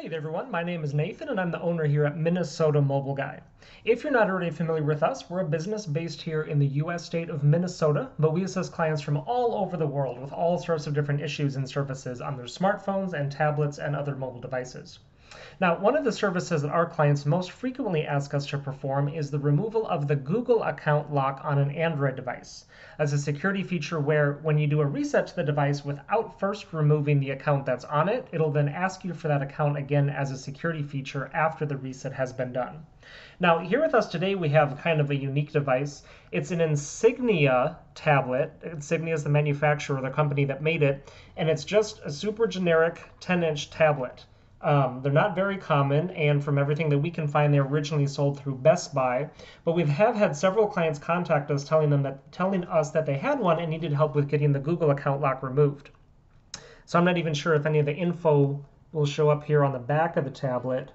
Hey everyone, my name is Nathan and I'm the owner here at Minnesota Mobile Guy. If you're not already familiar with us, we're a business based here in the US state of Minnesota, but we assist clients from all over the world with all sorts of different issues and services on their smartphones and tablets and other mobile devices. Now, one of the services that our clients most frequently ask us to perform is the removal of the Google account lock on an Android device. As a security feature where when you do a reset to the device without first removing the account that's on it, it'll then ask you for that account again as a security feature after the reset has been done. Now, here with us today, we have kind of a unique device. It's an Insignia tablet. Insignia is the manufacturer, the company that made it, and it's just a super generic 10 inch tablet. Um, they're not very common, and from everything that we can find, they originally sold through Best Buy. But we have had several clients contact us telling them that telling us that they had one and needed help with getting the Google account lock removed. So I'm not even sure if any of the info will show up here on the back of the tablet.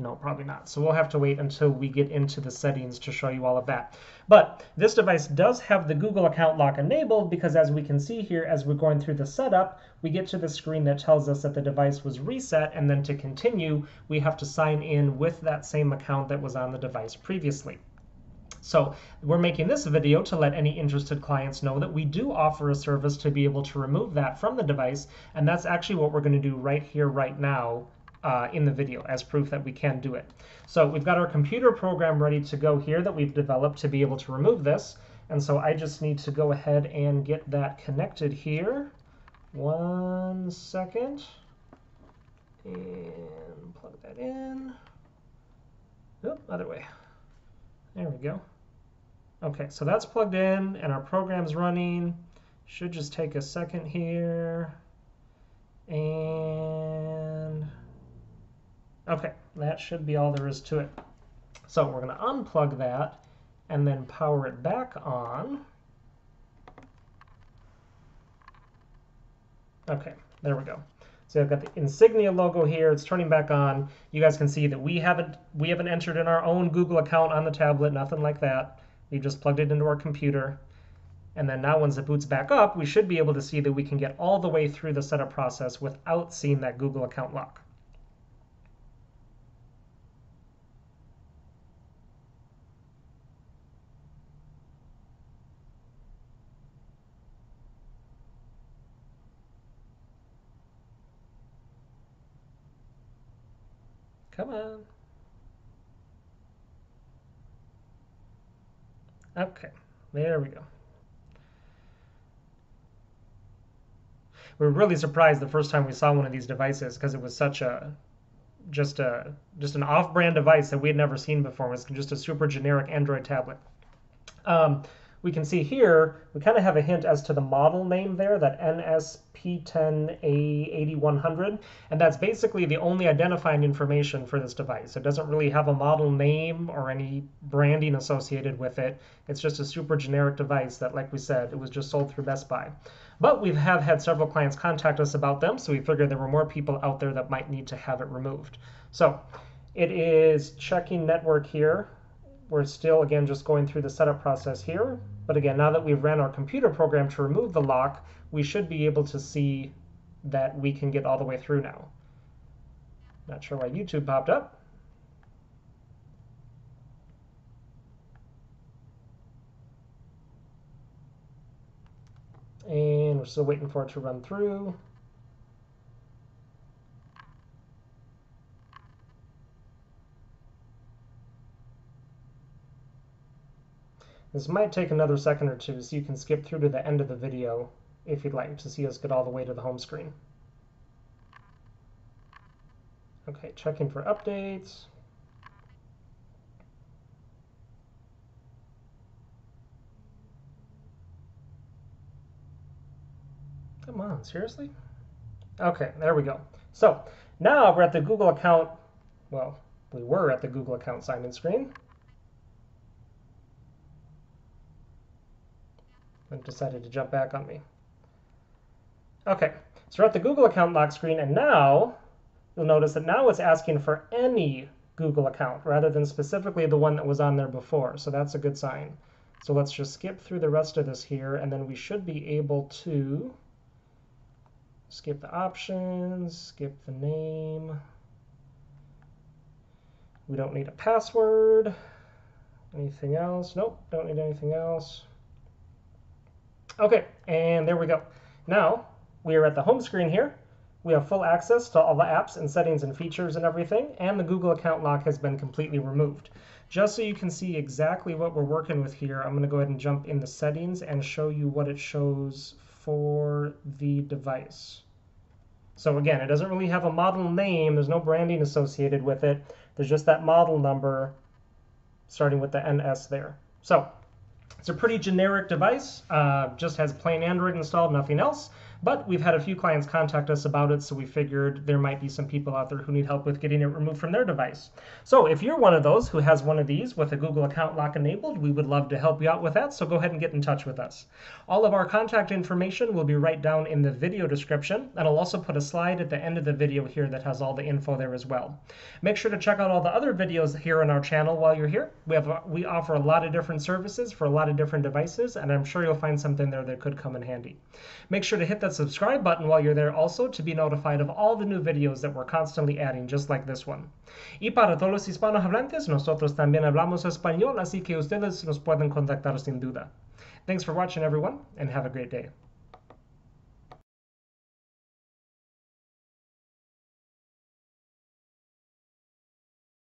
No, probably not. So we'll have to wait until we get into the settings to show you all of that. But this device does have the Google account lock enabled because as we can see here, as we're going through the setup, we get to the screen that tells us that the device was reset. And then to continue, we have to sign in with that same account that was on the device previously. So we're making this video to let any interested clients know that we do offer a service to be able to remove that from the device. And that's actually what we're going to do right here, right now uh, in the video as proof that we can do it. So we've got our computer program ready to go here that we've developed to be able to remove this. And so I just need to go ahead and get that connected here. One second. And plug that in. Oop, other way. There we go. Okay, so that's plugged in and our program's running. Should just take a second here. And Okay, that should be all there is to it. So we're going to unplug that and then power it back on. Okay, there we go. So I've got the Insignia logo here. It's turning back on. You guys can see that we haven't we haven't entered in our own Google account on the tablet, nothing like that. We just plugged it into our computer. And then now once it boots back up, we should be able to see that we can get all the way through the setup process without seeing that Google account lock. Come on. Okay, there we go. We were really surprised the first time we saw one of these devices because it was such a just a just an off-brand device that we had never seen before. It was just a super generic Android tablet. Um, we can see here, we kind of have a hint as to the model name there, that NSP10A8100, and that's basically the only identifying information for this device. It doesn't really have a model name or any branding associated with it. It's just a super generic device that, like we said, it was just sold through Best Buy. But we have had several clients contact us about them, so we figured there were more people out there that might need to have it removed. So it is checking network here we're still, again, just going through the setup process here. But again, now that we've ran our computer program to remove the lock, we should be able to see that we can get all the way through now. Not sure why YouTube popped up. And we're still waiting for it to run through. This might take another second or two, so you can skip through to the end of the video if you'd like to see us get all the way to the home screen. Okay, checking for updates. Come on, seriously? Okay, there we go. So now we're at the Google account, well, we were at the Google account sign-in screen. And decided to jump back on me. Okay, so we're at the Google account lock screen, and now you'll notice that now it's asking for any Google account rather than specifically the one that was on there before. So that's a good sign. So let's just skip through the rest of this here, and then we should be able to skip the options, skip the name. We don't need a password. Anything else? Nope, don't need anything else. Okay, and there we go. Now, we are at the home screen here. We have full access to all the apps and settings and features and everything, and the Google account lock has been completely removed. Just so you can see exactly what we're working with here, I'm going to go ahead and jump in the settings and show you what it shows for the device. So again, it doesn't really have a model name. There's no branding associated with it. There's just that model number starting with the NS there. So it's a pretty generic device, uh, just has plain Android installed, nothing else. But we've had a few clients contact us about it, so we figured there might be some people out there who need help with getting it removed from their device. So if you're one of those who has one of these with a Google account lock enabled, we would love to help you out with that, so go ahead and get in touch with us. All of our contact information will be right down in the video description, and I'll also put a slide at the end of the video here that has all the info there as well. Make sure to check out all the other videos here on our channel while you're here. We have we offer a lot of different services for a lot of different devices, and I'm sure you'll find something there that could come in handy. Make sure to hit that subscribe button while you're there also to be notified of all the new videos that we're constantly adding, just like this one. Y para todos los hispanohablantes, nosotros también hablamos español, así que ustedes nos pueden contactar sin duda. Thanks for watching, everyone, and have a great day.